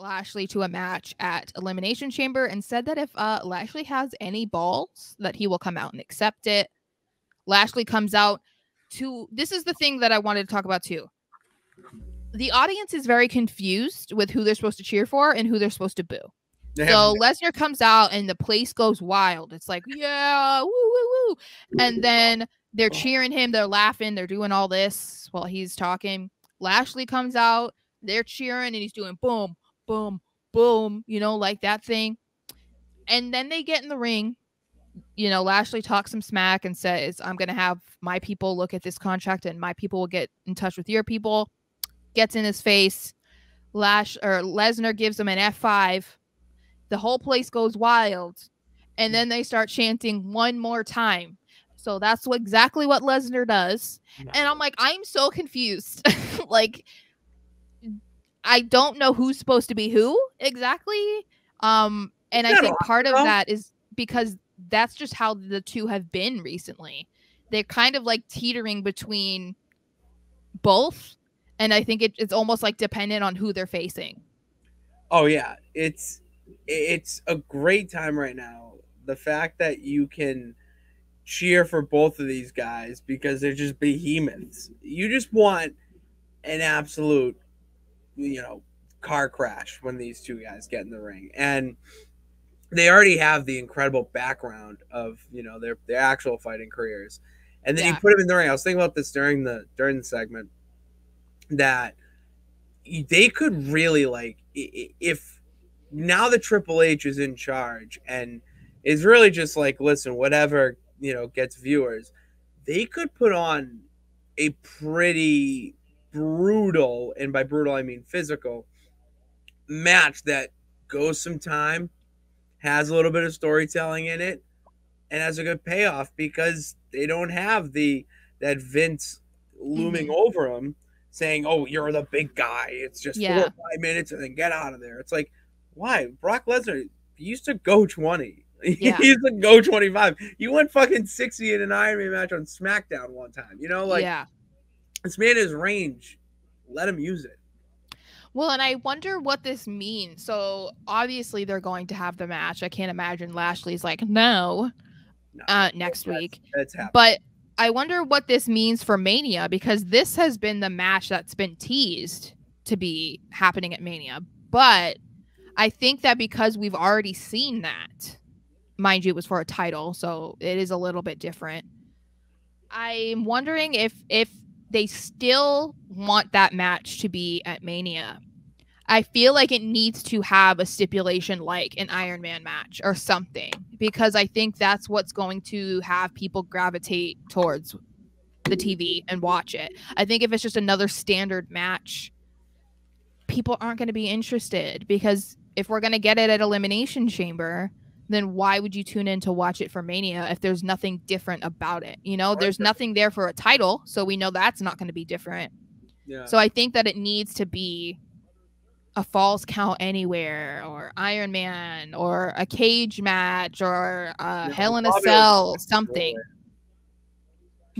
Lashley to a match at Elimination Chamber and said that if uh, Lashley has any balls, that he will come out and accept it. Lashley comes out to this is the thing that I wanted to talk about too. The audience is very confused with who they're supposed to cheer for and who they're supposed to boo. They So Lesnar comes out and the place goes wild. It's like, yeah, woo, woo, woo. And then they're cheering him, they're laughing, they're doing all this while he's talking. Lashley comes out, they're cheering, and he's doing boom, boom, boom, you know, like that thing. And then they get in the ring. You know, Lashley talks some smack and says, I'm going to have my people look at this contract and my people will get in touch with your people. Gets in his face. Lash or Lesnar gives him an F5 the whole place goes wild and then they start chanting one more time so that's what, exactly what lesnar does and i'm like i'm so confused like i don't know who's supposed to be who exactly um and i think part of that is because that's just how the two have been recently they're kind of like teetering between both and i think it, it's almost like dependent on who they're facing Oh yeah, it's it's a great time right now. The fact that you can cheer for both of these guys because they're just behemoths. You just want an absolute, you know, car crash when these two guys get in the ring, and they already have the incredible background of you know their their actual fighting careers, and then you put them in the ring. I was thinking about this during the during the segment that they could really like if now the Triple H is in charge and is really just like listen whatever you know gets viewers they could put on a pretty brutal and by brutal I mean physical match that goes some time has a little bit of storytelling in it and has a good payoff because they don't have the that Vince looming Mhm. over them saying, "Oh, you're the big guy. It's just four or five minutes and then get out of there." It's like, why? Brock Lesnar used to go twenty. Yeah. he used to go twenty five. You went fucking sixty in an Iron Man match on SmackDown one time. You know, like yeah this man is range. Let him use it. Well, and I wonder what this means. So obviously they're going to have the match. I can't imagine Lashley's like no No, uh, next that's- week. That's. But I wonder what this means for Mania because this has been the match that's been teased to be happening at Mania. But I think that because we've already seen that, mind you, it was for a title, so it is a little bit different. I'm wondering if if they still want that match to be at Mania. I feel like it needs to have a stipulation like an Iron Man match or something because I think that's what's going to have people gravitate towards the TV and watch it. I think if it's just another standard match, people aren't going to be interested because if we're going to get it at Elimination Chamber, then why would you tune in to watch it for Mania if there's nothing different about it? You know, there's nothing there for a title, so we know that's not going to be different. yeah. So I think that it needs to be a falls count anywhere or Iron Man or a cage match or a Yeah, Hell in a Cell, something.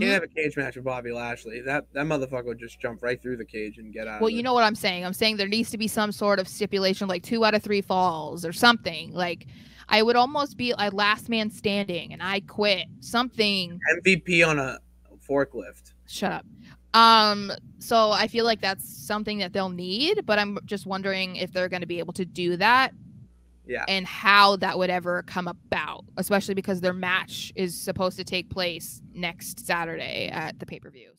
Can't have a cage match with Bobby Lashley. That that motherfucker would just jump right through the cage and get out. Well, you it. know what I'm saying. I'm saying there needs to be some sort of stipulation, like two out of three falls or something. Like I would almost be a last man standing and I quit. Something. MVP on a forklift. Shut up. Um. So I feel like that's something that they'll need, but I'm just wondering if they're going to be able to do that Yeah. and how that would ever come about, especially because their match is supposed to take place next Saturday at the pay per view.